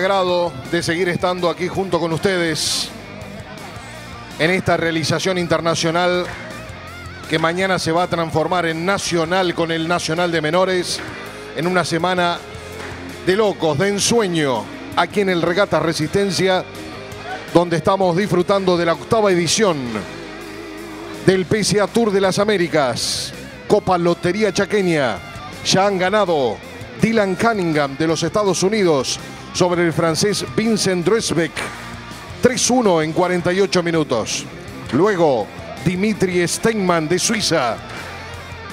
agrado de seguir estando aquí junto con ustedes en esta realización internacional que mañana se va a transformar en nacional con el Nacional de Menores en una semana de locos, de ensueño, aquí en el Regata Resistencia, donde estamos disfrutando de la octava edición del PCA Tour de las Américas, Copa Lotería Chaqueña. Ya han ganado Dylan Cunningham de los Estados Unidos sobre el francés Vincent Dresbeck. 3-1 en 48 minutos. Luego, Dimitri Steinman de Suiza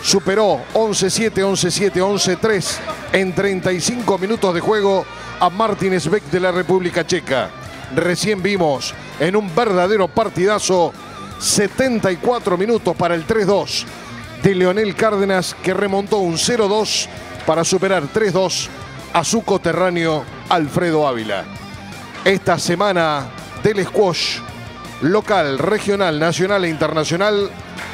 superó 11-7, 11-7, 11-3 en 35 minutos de juego a Martin Beck de la República Checa. Recién vimos en un verdadero partidazo 74 minutos para el 3-2 de Leonel Cárdenas que remontó un 0-2 para superar 3-2 a su coterráneo Alfredo Ávila. Esta semana del squash local, regional, nacional e internacional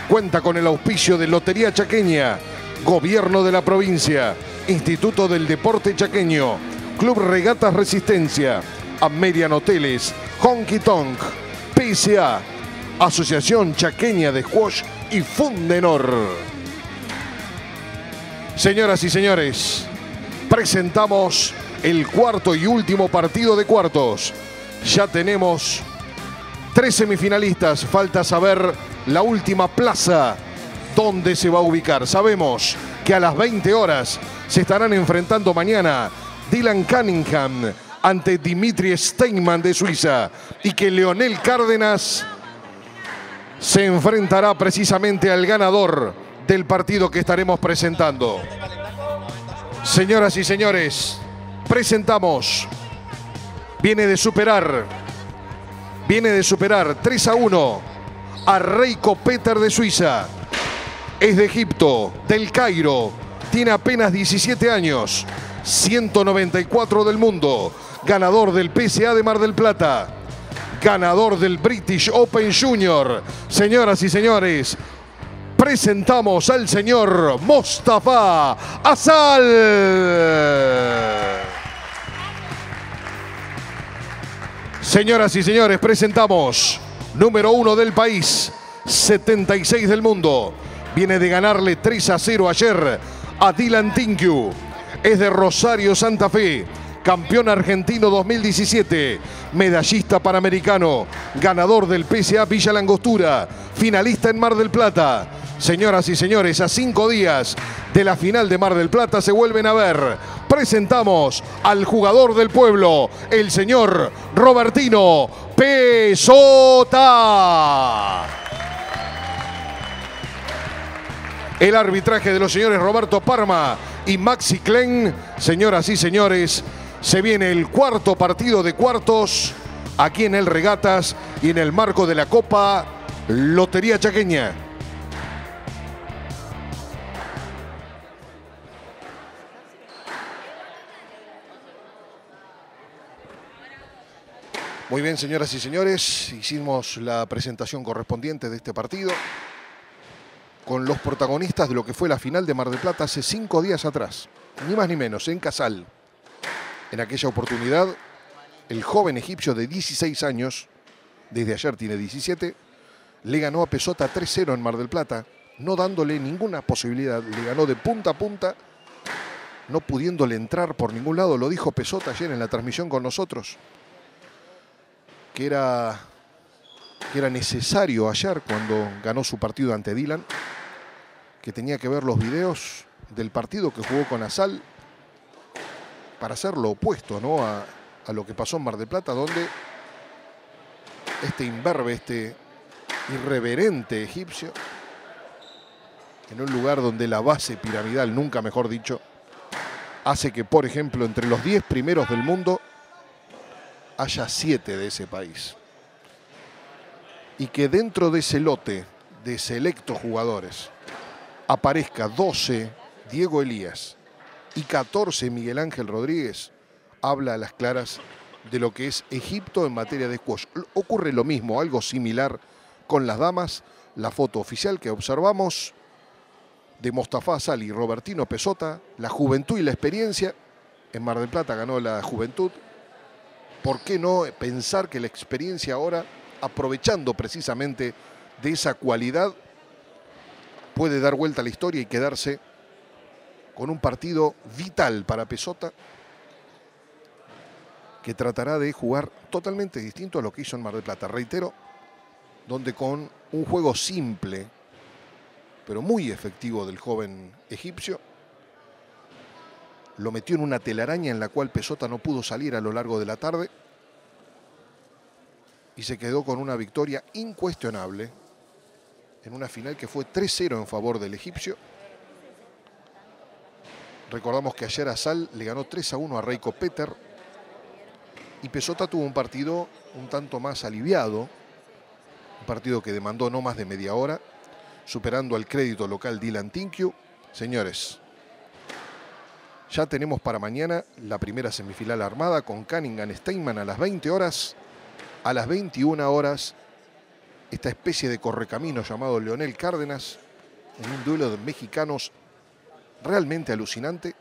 cuenta con el auspicio de Lotería Chaqueña, Gobierno de la Provincia, Instituto del Deporte Chaqueño, Club Regatas Resistencia, Amerian Hoteles, Honky Tonk, PSA, Asociación Chaqueña de Squash y Fundenor. Señoras y señores, presentamos el cuarto y último partido de cuartos. Ya tenemos tres semifinalistas. Falta saber la última plaza donde se va a ubicar. Sabemos que a las 20 horas se estarán enfrentando mañana Dylan Cunningham ante Dimitri Steinman de Suiza y que Leonel Cárdenas se enfrentará precisamente al ganador del partido que estaremos presentando. Señoras y señores, presentamos. Viene de superar. Viene de superar 3 a 1 a Reiko Peter de Suiza. Es de Egipto, del Cairo. Tiene apenas 17 años. 194 del mundo. Ganador del PSA de Mar del Plata. Ganador del British Open Junior. Señoras y señores, presentamos al señor Mostafa Asal. Señoras y señores, presentamos número uno del país, 76 del mundo. Viene de ganarle 3 a 0 ayer a Dylan Tinkyu. Es de Rosario Santa Fe, campeón argentino 2017, medallista panamericano, ganador del PSA Villa Langostura, finalista en Mar del Plata. Señoras y señores, a cinco días de la final de Mar del Plata se vuelven a ver. Presentamos al jugador del pueblo, el señor Robertino Pesota. El arbitraje de los señores Roberto Parma y Maxi Klen. Señoras y señores, se viene el cuarto partido de cuartos aquí en el Regatas y en el marco de la Copa Lotería Chaqueña. Muy bien, señoras y señores, hicimos la presentación correspondiente de este partido con los protagonistas de lo que fue la final de Mar del Plata hace cinco días atrás, ni más ni menos, en Casal. En aquella oportunidad, el joven egipcio de 16 años, desde ayer tiene 17, le ganó a Pesota 3-0 en Mar del Plata, no dándole ninguna posibilidad, le ganó de punta a punta, no pudiéndole entrar por ningún lado, lo dijo Pesota ayer en la transmisión con nosotros que era, que era necesario ayer cuando ganó su partido ante Dylan, que tenía que ver los videos del partido que jugó con Asal para hacer lo opuesto ¿no? a, a lo que pasó en Mar del Plata, donde este imberbe, este irreverente egipcio, en un lugar donde la base piramidal, nunca mejor dicho, hace que, por ejemplo, entre los 10 primeros del mundo haya siete de ese país. Y que dentro de ese lote de selectos jugadores aparezca 12 Diego Elías y 14 Miguel Ángel Rodríguez, habla a las claras de lo que es Egipto en materia de squash. Ocurre lo mismo, algo similar con las damas. La foto oficial que observamos de Mostafa Sali y Robertino Pesota, la juventud y la experiencia. En Mar del Plata ganó la juventud ¿por qué no pensar que la experiencia ahora, aprovechando precisamente de esa cualidad, puede dar vuelta a la historia y quedarse con un partido vital para Pesota, que tratará de jugar totalmente distinto a lo que hizo en Mar del Plata. Reitero, donde con un juego simple, pero muy efectivo del joven egipcio, lo metió en una telaraña en la cual Pesota no pudo salir a lo largo de la tarde y se quedó con una victoria incuestionable en una final que fue 3-0 en favor del egipcio. Recordamos que ayer Asal le ganó 3-1 a Reiko Peter y Pesota tuvo un partido un tanto más aliviado, un partido que demandó no más de media hora, superando al crédito local Dylan Tinkyu. Señores, ya tenemos para mañana la primera semifinal armada con Cunningham Steinman a las 20 horas. A las 21 horas, esta especie de correcamino llamado Leonel Cárdenas en un duelo de mexicanos realmente alucinante.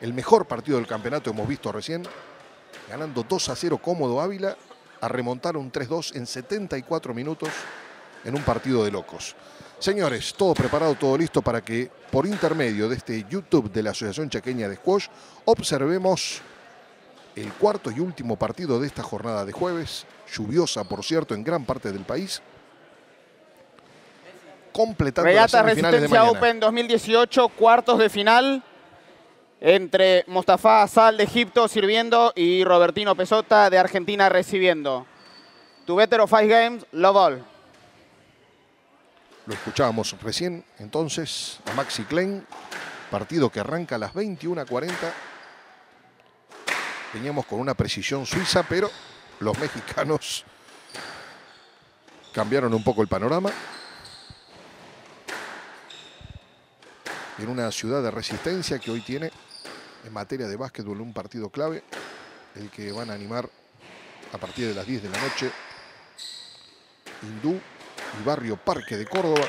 El mejor partido del campeonato hemos visto recién ganando 2 a 0 cómodo Ávila, a remontar un 3-2 en 74 minutos en un partido de locos. Señores, todo preparado, todo listo para que por intermedio de este YouTube de la Asociación Chaqueña de Squash observemos el cuarto y último partido de esta jornada de jueves, lluviosa por cierto en gran parte del país. Completando Regata Resistencia Open 2018, cuartos de final entre Mostafa Asal de Egipto sirviendo y Robertino Pesota de Argentina recibiendo. Tu better of five games, love all. Lo escuchábamos recién entonces a Maxi Klein, partido que arranca a las 21.40. Veníamos con una precisión suiza, pero los mexicanos cambiaron un poco el panorama. En una ciudad de resistencia que hoy tiene en materia de básquetbol un partido clave, el que van a animar a partir de las 10 de la noche Hindú y Barrio Parque de Córdoba,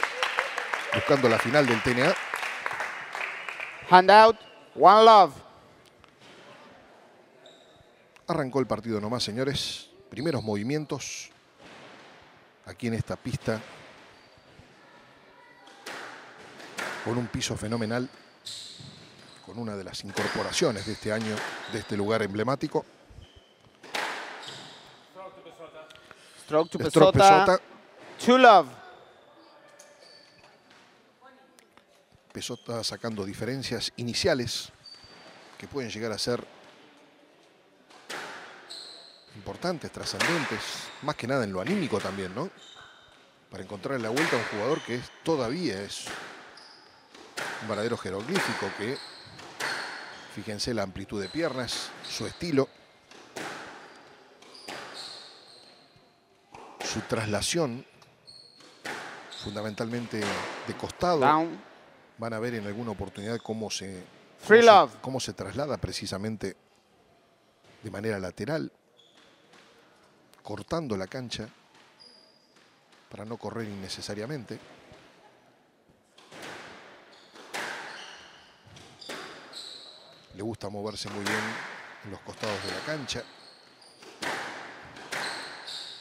buscando la final del TNA. Handout, one love. Arrancó el partido nomás, señores. Primeros movimientos aquí en esta pista con un piso fenomenal con una de las incorporaciones de este año, de este lugar emblemático. Stroke to Pesota. To love. Pesota sacando diferencias iniciales que pueden llegar a ser importantes, trascendentes, más que nada en lo anímico también, ¿no? Para encontrar en la vuelta a un jugador que es, todavía es un verdadero jeroglífico que Fíjense la amplitud de piernas, su estilo. Su traslación, fundamentalmente de costado. Van a ver en alguna oportunidad cómo se, cómo se, traslada precisamente de manera lateral, cortando la cancha para no correr innecesariamente. le gusta moverse muy bien en los costados de la cancha.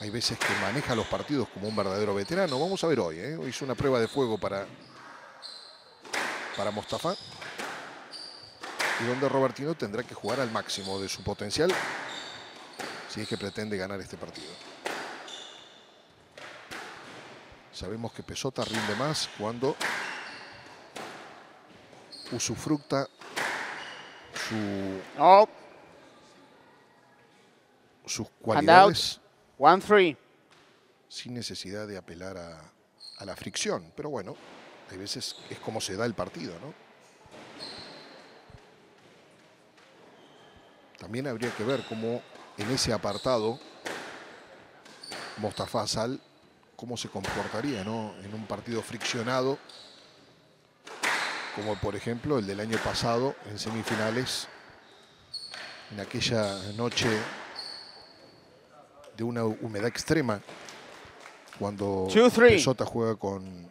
Hay veces que maneja los partidos como un verdadero veterano. Vamos a ver hoy. ¿eh? Hoy hizo una prueba de fuego para, para Mostafa. Y donde Robertino tendrá que jugar al máximo de su potencial si es que pretende ganar este partido. Sabemos que Pesota rinde más cuando usufructa su, sus cualidades. One three. Sin necesidad de apelar a, a, la fricción. Pero bueno, hay veces es como se da el partido, ¿no? También habría que ver cómo en ese apartado Mostafa Sal cómo se comportaría ¿no? en un partido friccionado como por ejemplo el del año pasado en semifinales, en aquella noche de una humedad extrema, cuando Pesota juega con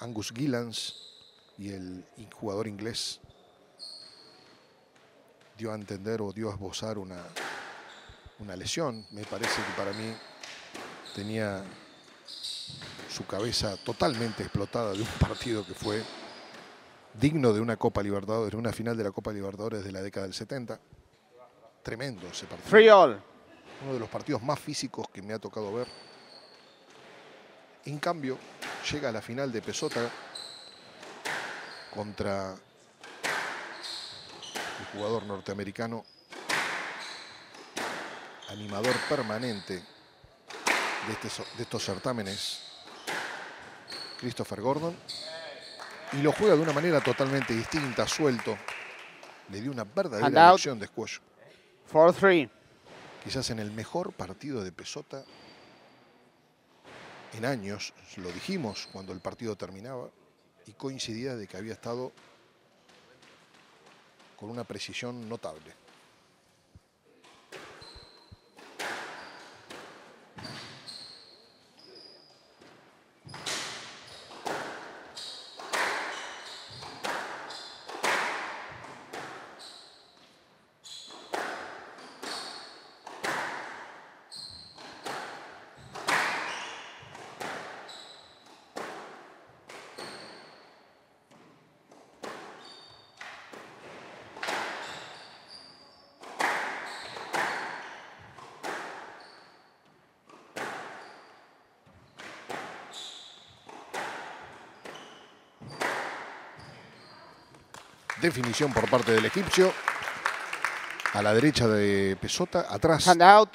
Angus Gillans y el jugador inglés dio a entender o dio a esbozar una, una lesión. Me parece que para mí tenía su cabeza totalmente explotada de un partido que fue digno de una Copa Libertadores, una final de la Copa Libertadores de la década del 70. Tremendo ese partido. Free all. Uno de los partidos más físicos que me ha tocado ver. En cambio, llega a la final de Pesota contra el jugador norteamericano, animador permanente de, este de estos certámenes, Christopher Gordon, y lo juega de una manera totalmente distinta, suelto. Le dio una verdadera lección de squash. 4-3. Quizás en el mejor partido de Pesota en años, lo dijimos cuando el partido terminaba, y coincidía de que había estado con una precisión notable. Definición por parte del egipcio. A la derecha de Pesota, atrás. Hand out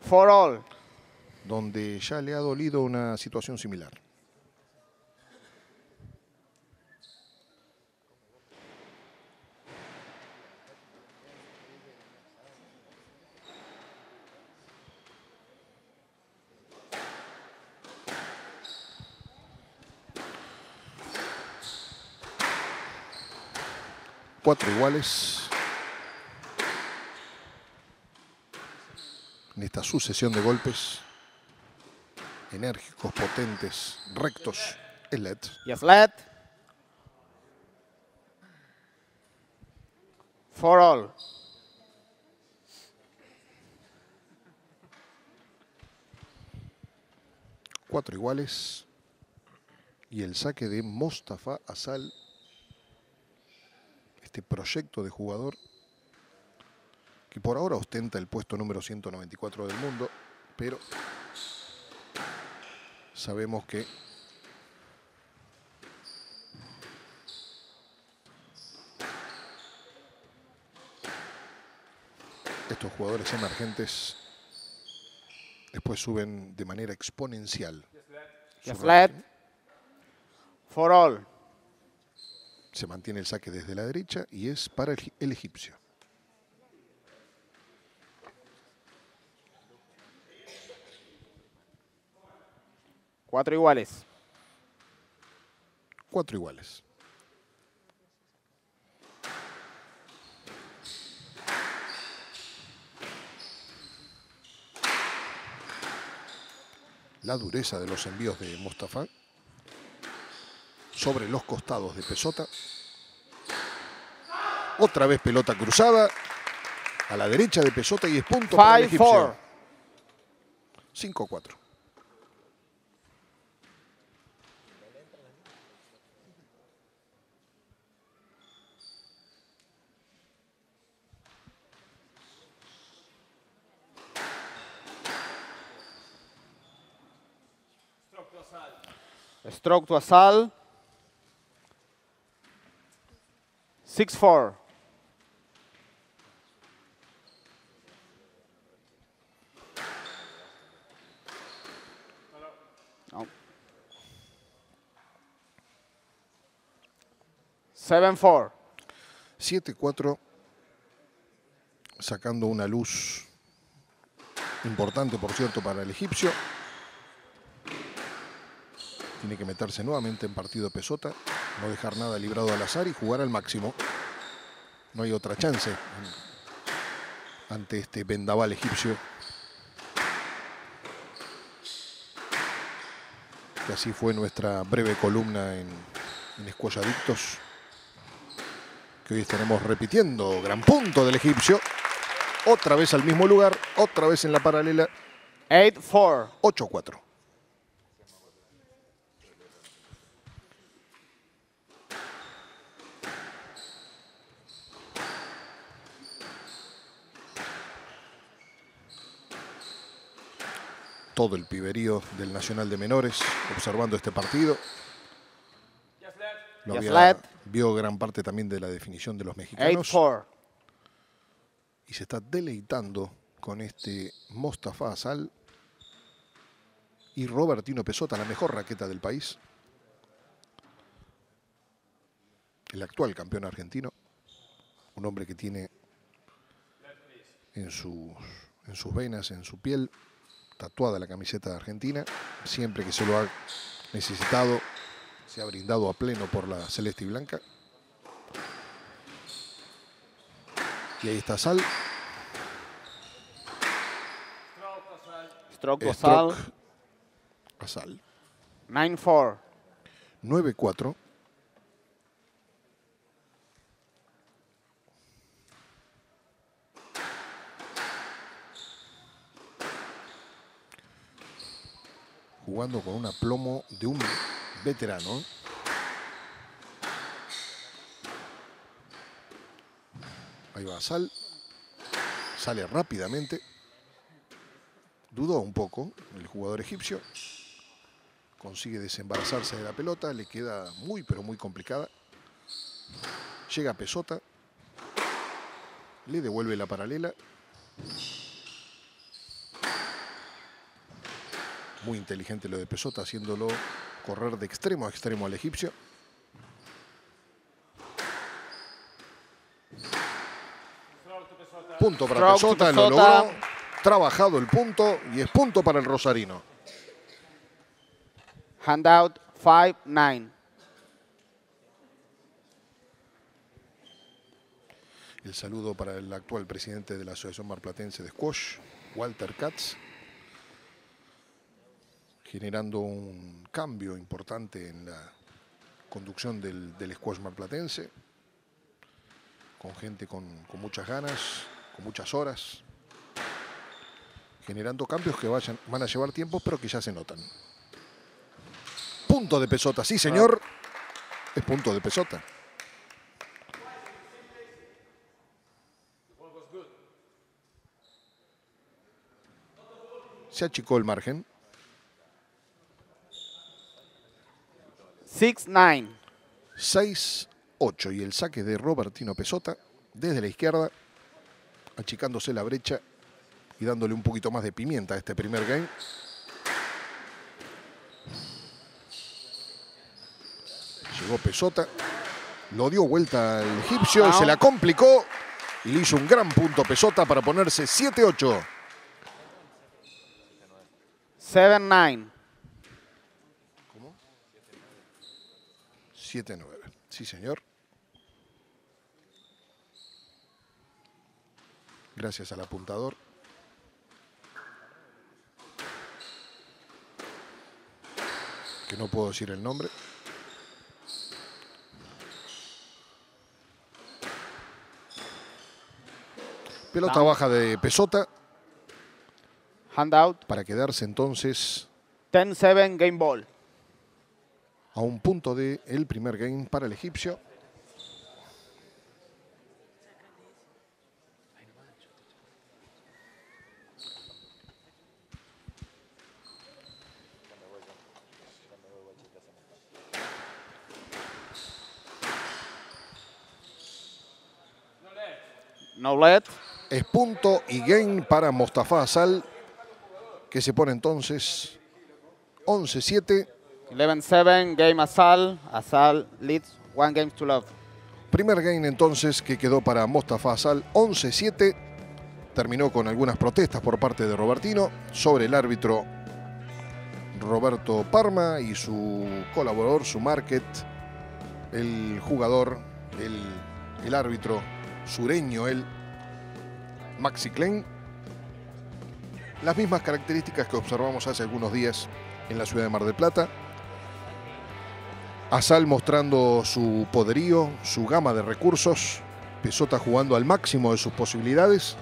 for all. Donde ya le ha dolido una situación similar. Cuatro iguales. En esta sucesión de golpes enérgicos, potentes, rectos. El LED. Yes, LED. For all. Cuatro iguales. Y el saque de Mostafa Asal este proyecto de jugador que por ahora ostenta el puesto número 194 del mundo, pero sabemos que estos jugadores emergentes después suben de manera exponencial. flat for all. Se mantiene el saque desde la derecha y es para el, egipcio. Cuatro iguales. Cuatro iguales. La dureza de los envíos de Mostafa sobre los costados de Pesota. Otra vez pelota cruzada a la derecha de Pesota y es punto para el egipcio. 5-4. Stroke to Asal. 6-4. No. 7-4. 7-4. Sacando una luz importante, por cierto, para el egipcio. Tiene que meterse nuevamente en partido Pesota no dejar nada librado al azar y jugar al máximo. No hay otra chance ante este vendaval egipcio. Que así fue nuestra breve columna en, en Escuelladictos. Que hoy estaremos repitiendo. Gran punto del egipcio. Otra vez al mismo lugar. Otra vez en la paralela. 8-4. 8-4. Todo el piberío del Nacional de Menores observando este partido. Lo vio gran parte también de la definición de los mexicanos. Y se está deleitando con este Mostafa Asal y Robertino Pesota, la mejor raqueta del país. El actual campeón argentino. Un hombre que tiene en sus, en sus venas, en su piel, tatuada la camiseta de Argentina. Siempre que se lo ha necesitado, se ha brindado a pleno por la celeste y blanca. Y ahí está Sal. Stroke, Stroke a Sal. 9-4. 9-4. Jugando con un aplomo de un veterano. Ahí va Sal. Sale rápidamente. Dudó un poco el jugador egipcio. Consigue desembarazarse de la pelota. Le queda muy, pero muy complicada. Llega Pesota. Le devuelve la paralela. Muy inteligente lo de Pesota, haciéndolo correr de extremo a extremo al egipcio. Punto para Pesota, lo logró. Trabajado el punto y es punto para el Rosarino. Handout 5-9. El saludo para el actual presidente de la Asociación Marplatense de Squash, Walter Katz generando un cambio importante en la conducción del, del squash marplatense, con gente con, muchas ganas, con muchas horas, generando cambios que van a llevar tiempo, pero que ya se notan. Punto de pesota, sí señor, es punto de pesota. Se achicó el margen. 6-9. 6-8 y el saque de Robertino Pesota desde la izquierda, achicándose la brecha y dándole un poquito más de pimienta a este primer game. Llegó Pesota, lo dio vuelta al egipcio, se la complicó y le hizo un gran punto Pesota para ponerse 7-8. 7-9. 7-9. Sí, señor. Gracias al apuntador. Que no puedo decir el nombre. Pelota baja de Pesota. Handout. Para quedarse entonces. 10-7 game ball a un punto del el primer game para el egipcio. No let. Es punto y game para Mostafa Asal, que se pone entonces 11-7 11-7, game Asal. Asal leads one game to love. Primer game entonces que quedó para Mostafa Asal, 11-7. Terminó con algunas protestas por parte de Robertino sobre el árbitro Roberto Parma y su colaborador, su market, el jugador, el, el árbitro sureño, el Maxi Klein. Las mismas características que observamos hace algunos días en la ciudad de Mar del Plata. Asal mostrando su poderío, su gama de recursos. Pesota jugando al máximo de sus posibilidades.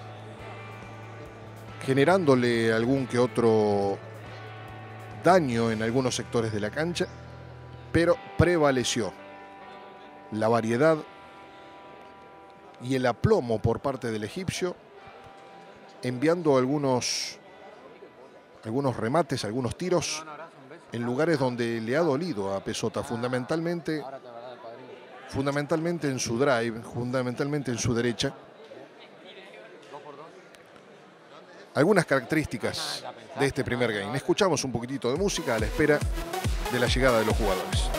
generándole algún que otro daño en algunos sectores de la cancha, pero prevaleció la variedad y el aplomo por parte del egipcio, enviando algunos, algunos remates, algunos tiros en lugares donde le ha dolido a Pesota, fundamentalmente, fundamentalmente en su drive, fundamentalmente en su derecha. Algunas características de este primer game. Escuchamos un poquitito de música a la espera de la llegada de los jugadores.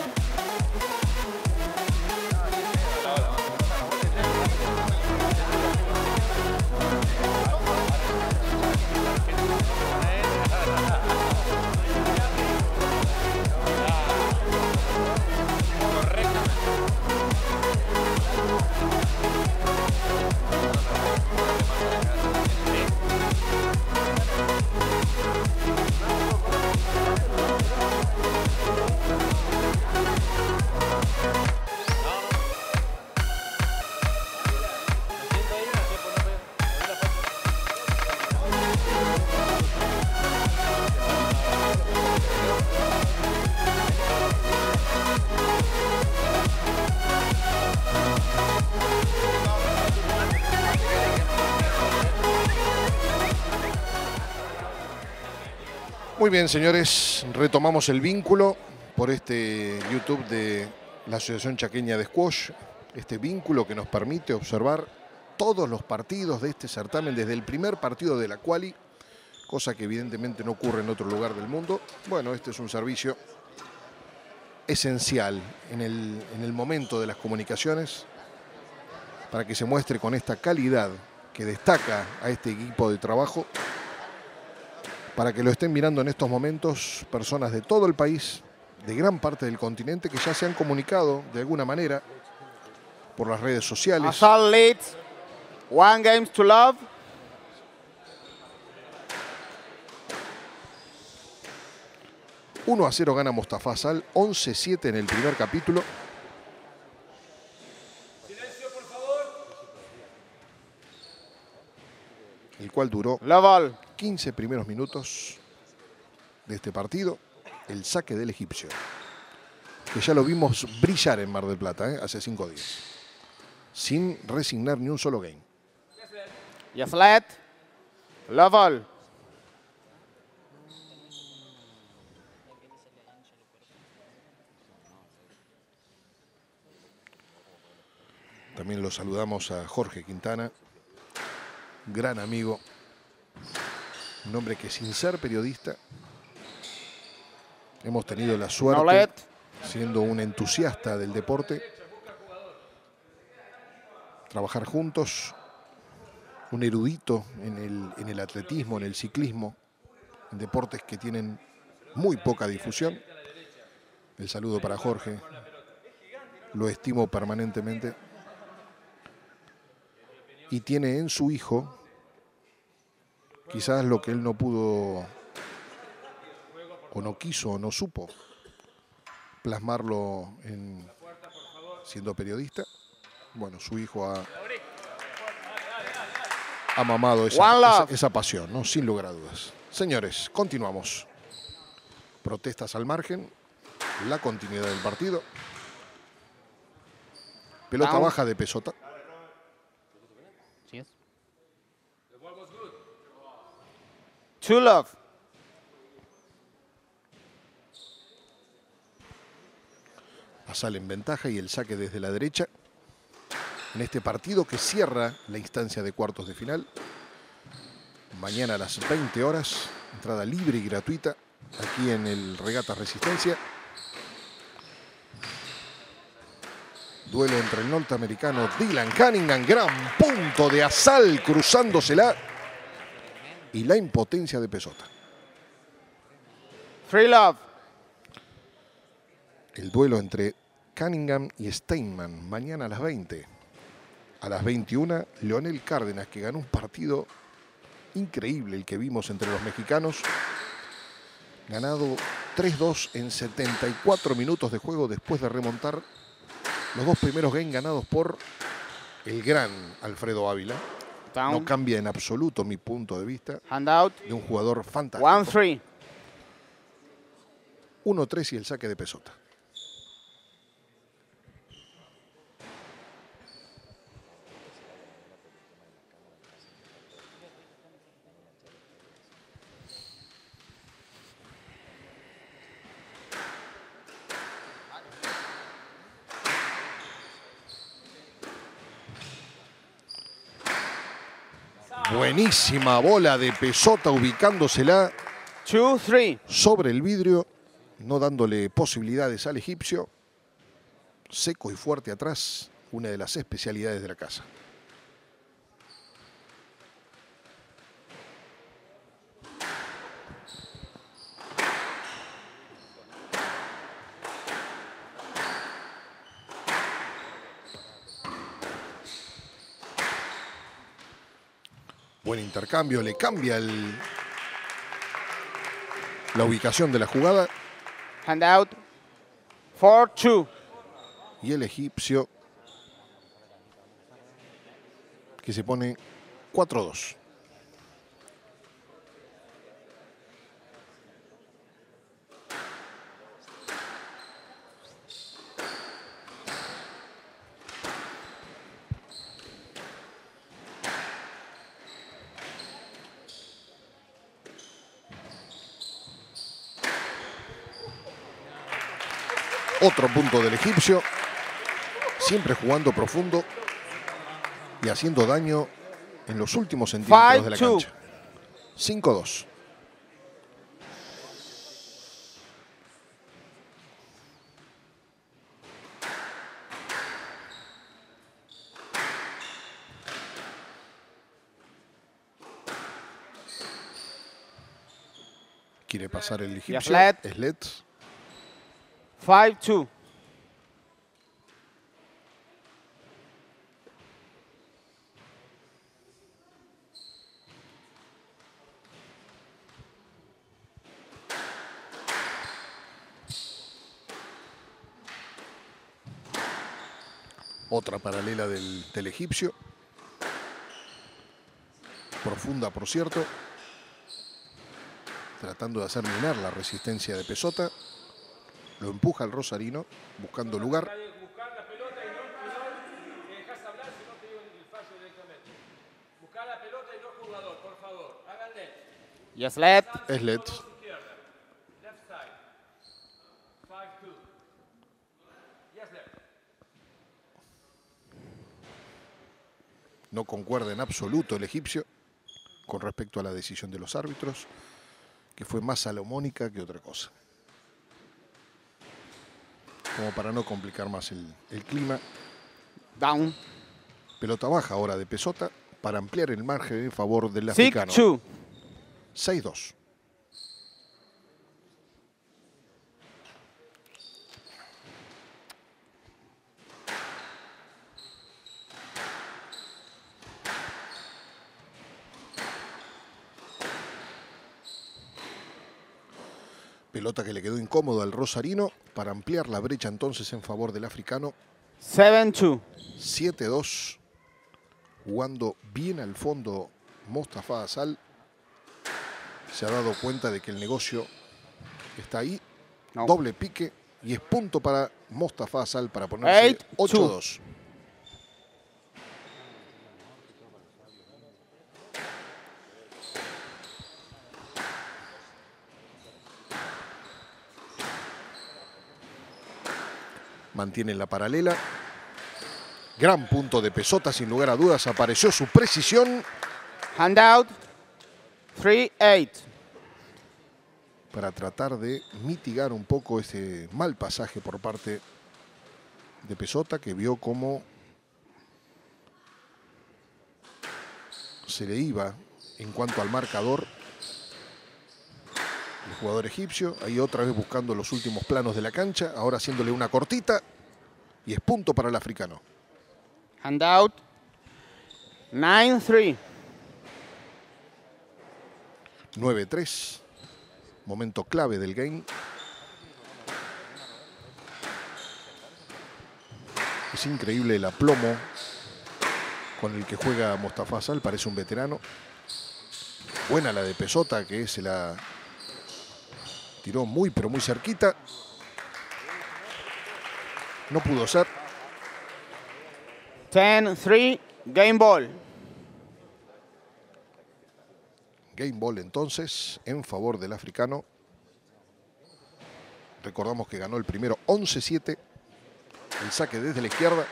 Muy bien, señores, retomamos el vínculo por este YouTube de la Asociación Chaqueña de Squash, este vínculo que nos permite observar todos los partidos de este certamen desde el primer partido de la quali, cosa que evidentemente no ocurre en otro lugar del mundo. Bueno, este es un servicio esencial en el, en el momento de las comunicaciones para que se muestre con esta calidad que destaca a este equipo de trabajo para que lo estén mirando en estos momentos personas de todo el país, de gran parte del continente, que ya se han comunicado de alguna manera por las redes sociales. Asal leads, one games to love. ...1 a 0 gana Mostafa Asal, 11-7 en el primer capítulo. El cual duró Laval. 15 primeros minutos de este partido, el saque del egipcio. Que ya lo vimos brillar en Mar del Plata ¿eh? hace cinco días. Sin resignar ni un solo game. Yaslet. Laval. También lo saludamos a Jorge Quintana, gran amigo, un hombre que sin ser periodista hemos tenido la suerte, Nolet. siendo un entusiasta del deporte, trabajar juntos, un erudito en el, en el atletismo, en el ciclismo, en deportes que tienen muy poca difusión. El saludo para Jorge, lo estimo permanentemente. Y tiene en su hijo quizás lo que él no pudo o no quiso o no supo plasmarlo en, siendo periodista. Bueno, su hijo ha, ha mamado esa, esa- esa pasión, ¿no? sin lugar a dudas. Señores, continuamos. Protestas al margen, la continuidad del partido. Pelota baja de Pesota. Two love. En ventaja y el saque desde la derecha. En este partido que cierra la instancia de cuartos de final. Mañana a las 20 horas. Entrada libre y gratuita aquí en el Regata Resistencia. Duelo entre el norteamericano Dylan Cunningham. Gran punto de Asal cruzándosela. Y la impotencia de Pesota. Three love. El duelo entre Cunningham y Steinman, mañana a las 20. A las 21, Leonel Cárdenas, que ganó un partido increíble, el que vimos entre los mexicanos. Ganado 3-2 en 74 minutos de juego después de remontar los dos primeros games ganados por el gran Alfredo Ávila. No cambia en absoluto mi punto de vista. Handout. De un jugador fantástico. 1-3. 1-3 y el saque de Pesota. Buenísima bola de Pesota ubicándosela sobre el vidrio, no dándole posibilidades al egipcio. Seco y fuerte atrás, una de las especialidades de la casa. Buen intercambio, le cambia el, la ubicación de la jugada. Handout. 4-2. Y el egipcio que se pone 4-2. Otro punto del egipcio. Siempre jugando profundo y haciendo daño en los últimos centímetros de la cancha. 5-2. Quiere pasar el egipcio. Sled. 5-2. Otra paralela del, del egipcio. Profunda, por cierto. Tratando de hacer minar la resistencia de Pesota. Lo empuja el Rosarino, buscando lugar. Y. Yes, let. Es let. No concuerda en absoluto el egipcio con respecto a la decisión de los árbitros, que fue más salomónica que otra cosa como para no complicar más el, clima. Down. Pelota baja ahora de Pesota para ampliar el margen en favor del africano. 6-2. Pelota que le quedó incómodo al Rosarino para ampliar la brecha entonces en favor del africano. 7-2. 7-2. Jugando bien al fondo Mostafa Asal. Se ha dado cuenta de que el negocio está ahí. Doble pique y es punto para Mostafa Asal para ponerse 8-2. Mantiene la paralela. Gran punto de Pesota, sin lugar a dudas, apareció su precisión. Handout, 3-8. Para tratar de mitigar un poco ese mal pasaje por parte de Pesota, que vio cómo se le iba en cuanto al marcador jugador egipcio. Ahí otra vez buscando los últimos planos de la cancha. Ahora haciéndole una cortita. Y es punto para el africano. Handout. 9-3. 9-3. Momento clave del game. Es increíble el aplomo con el que juega Mostafa Sal, parece un veterano. Buena la de Pesota, que se la tiró muy, pero muy cerquita. No pudo ser. 10-3, game ball. Game ball entonces en favor del africano. Recordamos que ganó el primero 11-7. El saque desde la izquierda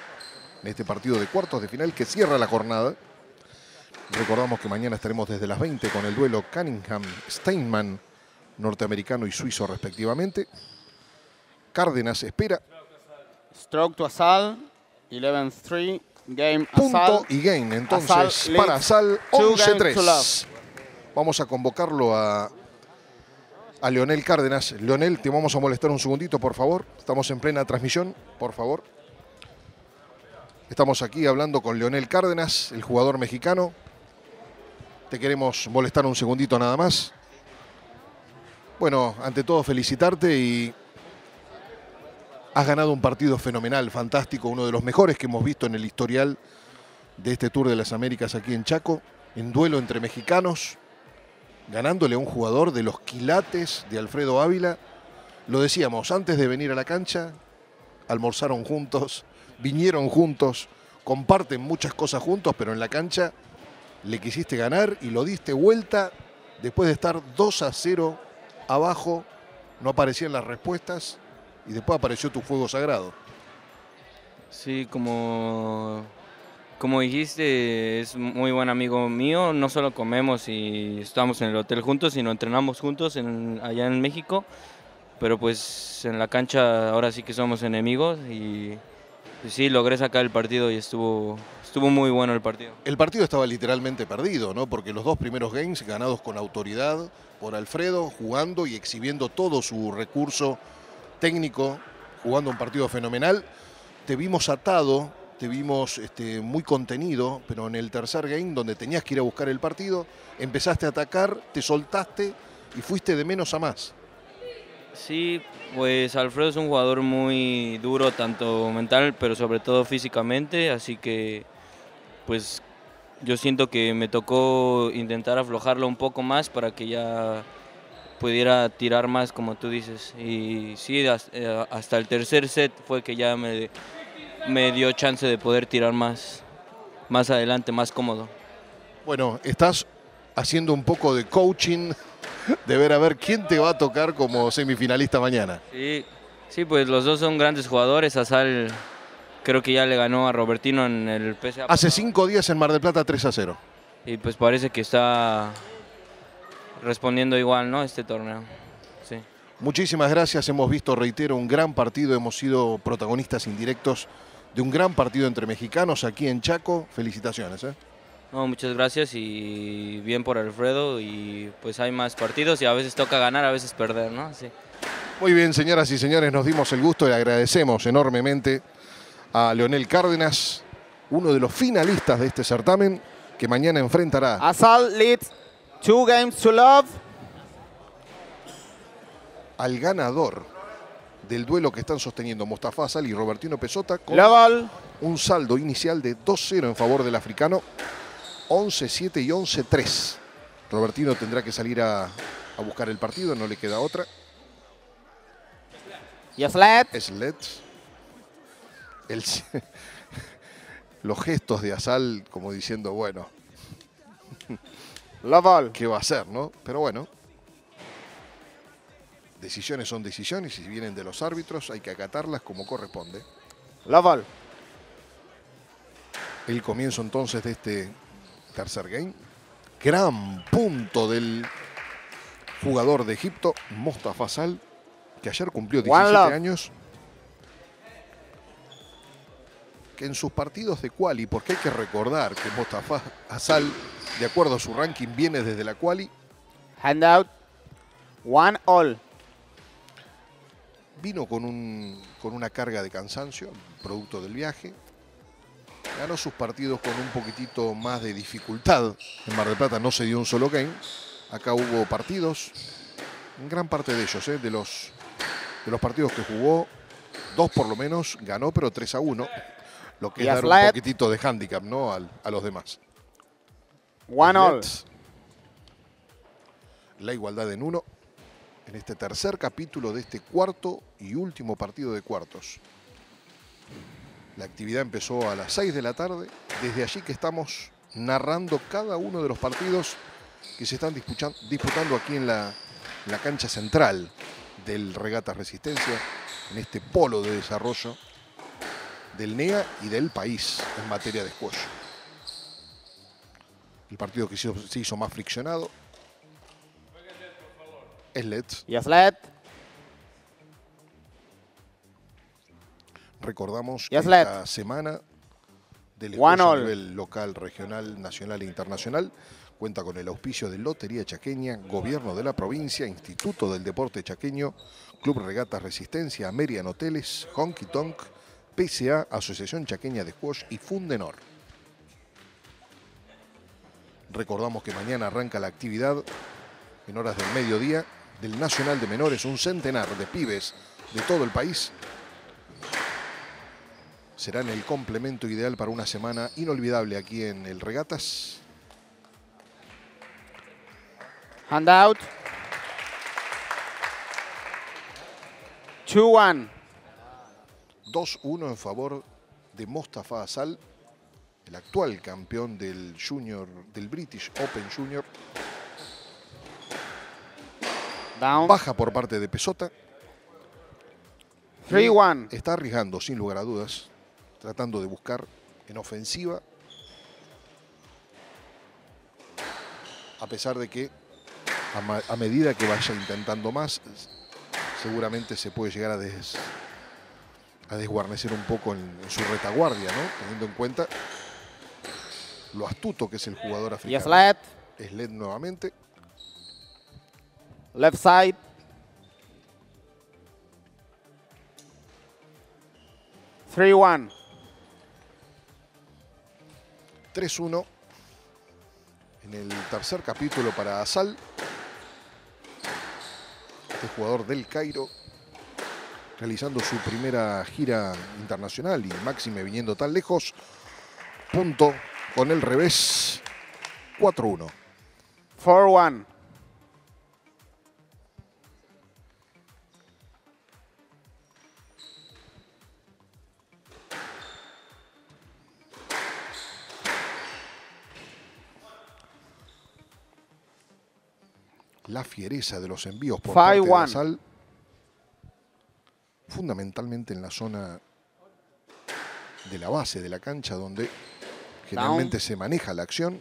en este partido de cuartos de final que cierra la jornada. Recordamos que mañana estaremos desde las 20 con el duelo Cunningham-Steinman, norteamericano y suizo respectivamente. Cárdenas espera. Stroke to Asal, 11-3, game Punto Asal. y game entonces Asal para Asal two games to 11-3. love. Vamos a convocarlo a, a Leonel Cárdenas. Leonel, te vamos a molestar un segundito, por favor. Estamos en plena transmisión, por favor. Estamos aquí hablando con Leonel Cárdenas, el jugador mexicano. Te queremos molestar un segundito nada más. Bueno, ante todo felicitarte y has ganado un partido fenomenal, fantástico, uno de los mejores que hemos visto en el historial de este Tour de las Américas aquí en Chaco, en duelo entre mexicanos, ganándole a un jugador de los quilates de Alfredo Ávila. Lo decíamos, antes de venir a la cancha, almorzaron juntos, vinieron juntos, comparten muchas cosas juntos, pero en la cancha le quisiste ganar y lo diste vuelta después de estar 2 a 0 abajo, no aparecían las respuestas y después apareció tu fuego sagrado. Sí, como, como dijiste, es muy buen amigo mío. No solo comemos y estamos en el hotel juntos, sino entrenamos juntos en- allá en México. Pero pues en la cancha ahora sí que somos enemigos y pues, sí, logré sacar el partido y estuvo, estuvo muy bueno el partido. El partido estaba literalmente perdido, ¿no? Porque los dos primeros games ganados con autoridad por Alfredo, jugando y exhibiendo todo su recurso técnico, jugando un partido fenomenal. Te vimos atado, te vimos este, muy contenido, pero en el tercer game, donde tenías que ir a buscar el partido, empezaste a atacar, te soltaste y fuiste de menos a más. Sí, pues Alfredo es un jugador muy duro, tanto mental, pero sobre todo físicamente, así que pues yo siento que me tocó intentar aflojarlo un poco más para que ya pudiera tirar más, como tú dices. Y sí, eh, hasta el tercer set fue que ya me, me dio chance de poder tirar más, más adelante, más cómodo. Bueno, estás haciendo un poco de coaching, de ver a ver quién te va a tocar como semifinalista mañana. Sí, sí, pues los dos son grandes jugadores. Asal creo que ya le ganó a Robertino en el PSA. Hace cinco días en Mar del Plata 3 a 0. Y pues parece que está respondiendo igual, ¿no? Este torneo. Sí. Muchísimas gracias, hemos visto, reitero, un gran partido, hemos sido protagonistas indirectos de un gran partido entre mexicanos aquí en Chaco. Felicitaciones. ¿eh? No, muchas gracias y bien por Alfredo. Y pues hay más partidos y a veces toca ganar, a veces perder, ¿no? Sí. Muy bien, señoras y señores, nos dimos el gusto y agradecemos enormemente a Leonel Cárdenas, uno de los finalistas de este certamen, que mañana enfrentará Asal leads two games to love. al ganador del duelo que están sosteniendo Mostafa Sal y Robertino Pesota con Level. un saldo inicial de 2-0 en favor del africano, 11-7 y 11-3. Robertino tendrá que salir a, a buscar el partido, no le queda otra. Sled. El- los gestos de Asal como diciendo, bueno, Level. ¿qué va a hacer, no? Pero bueno, decisiones son decisiones y si vienen de los árbitros hay que acatarlas como corresponde. Level. El comienzo entonces de este tercer game. Gran punto del jugador de Egipto, Mostafa Sal, que ayer cumplió One 17 love. años. Que en sus partidos de quali, porque hay que recordar que Mostafa Sal, de acuerdo a su ranking, viene desde la quali, Handout. One all. vino con, un, con una carga de cansancio, producto del viaje. Ganó sus partidos con un poquitito más de dificultad. En Mar del Plata no se dio un solo game. Acá hubo partidos, en gran parte de ellos, ¿eh? de, los, de los partidos que jugó, dos por lo menos, ganó, pero 3 a 1. Lo que es dar un poquitito de handicap ¿no? a, los demás. One all. La igualdad en uno en este tercer capítulo de este cuarto y último partido de cuartos. La actividad empezó a las 6 de la tarde. Desde allí que estamos narrando cada uno de los partidos que se están disputando aquí en la, la cancha central del Regata Resistencia, en este polo de desarrollo del NEA y del país en materia de squash. El partido que se hizo más friccionado es. Y Let. Recordamos que esta semana del a nivel local, regional, nacional e internacional cuenta con el auspicio de Lotería Chaqueña, Gobierno de la Provincia, Instituto del Deporte Chaqueño, Club Regatas Resistencia, Amerian Hoteles, Honky Tonk, PCA, Asociación Chaqueña de Squash y Fundenor. Recordamos que mañana arranca la actividad en horas del mediodía del Nacional de Menores, un centenar de pibes de todo el país. Serán el complemento ideal para una semana inolvidable aquí en el Regatas. Handout. 2-1. 2-1 en favor de Mostafa Asal, el actual campeón del Junior, del British Open Junior. Baja por parte de Pesota. 3-1. Está arriesgando, sin lugar a dudas, tratando de buscar en ofensiva. A pesar de que a, medida que vaya intentando más, seguramente se puede llegar a, a desguarnecer un poco en, su retaguardia, ¿no? Teniendo en cuenta lo astuto que es el jugador africano. Es LED nuevamente. Left side. Three one. 3-1 en el tercer capítulo para Asal. Este jugador del Cairo realizando su primera gira internacional y máxime viniendo tan lejos. Punto con el revés. 4-1. 4-1. la fiereza de los envíos por parte de Sal, fundamentalmente en la zona de la base de la cancha donde generalmente se maneja la acción.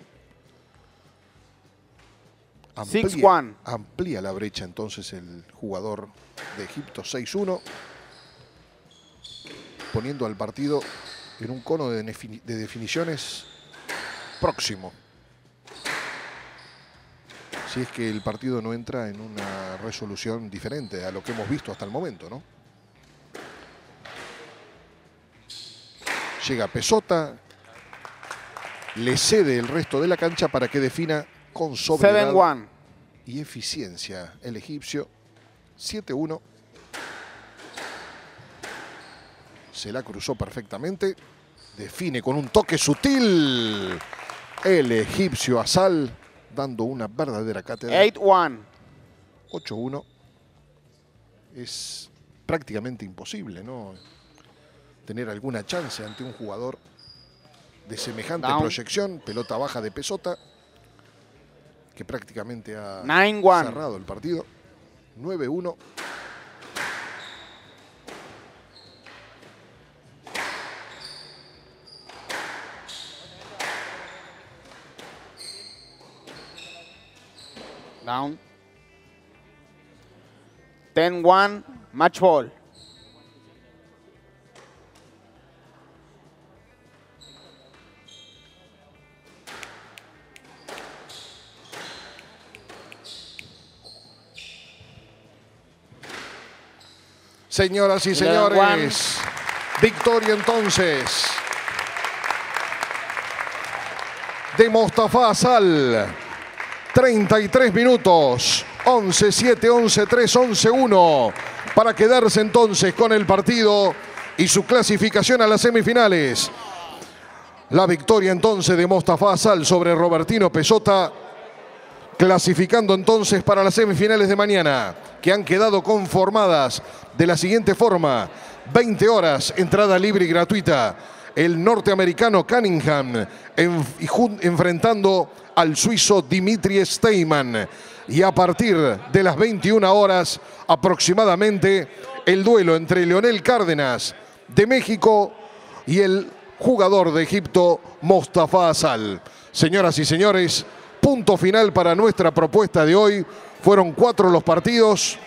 Amplía, amplía, la brecha entonces el jugador de Egipto 6-1, poniendo al partido en un cono de definiciones próximo si es que el partido no entra en una resolución diferente a lo que hemos visto hasta el momento, ¿no? Llega Pesota, le cede el resto de la cancha para que defina con sobriedad y eficiencia el egipcio. 7-1. Se la cruzó perfectamente. Define con un toque sutil el egipcio Asal dando una verdadera cátedra. 8-1. 8-1. Es prácticamente imposible, ¿no? Tener alguna chance ante un jugador de semejante proyección, pelota baja de pesota, que prácticamente ha cerrado el partido. 9-1. Down. 10-1, match ball. Señoras y señores, victoria entonces de Mostafa Sal. 33 minutos. 11, 7, 11, 3, 11, 1. Para quedarse entonces con el partido y su clasificación a las semifinales. La victoria entonces de Mostafa Asal sobre Robertino Pesota, clasificando entonces para las semifinales de mañana, que han quedado conformadas de la siguiente forma. 20 horas, entrada libre y gratuita. El norteamericano Cunningham enfrentando al suizo Dimitri Steyman. Y a partir de las 21 horas aproximadamente, el duelo entre Leonel Cárdenas de México y el jugador de Egipto, Mostafa Asal. Señoras y señores, punto final para nuestra propuesta de hoy. Fueron cuatro los partidos.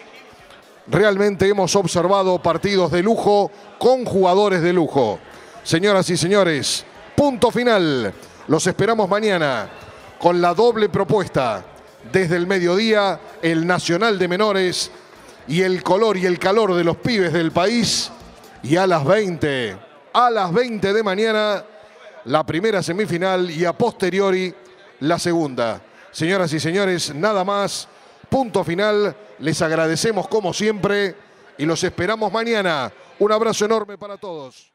Realmente hemos observado partidos de lujo con jugadores de lujo. Señoras y señores, punto final. Los esperamos mañana con la doble propuesta. Desde el mediodía, el Nacional de Menores y el color y el calor de los pibes del país. Y a las 20, a las 20 de mañana, la primera semifinal y a posteriori la segunda. Señoras y señores, nada más. Punto final. Les agradecemos como siempre y los esperamos mañana. Un abrazo enorme para todos.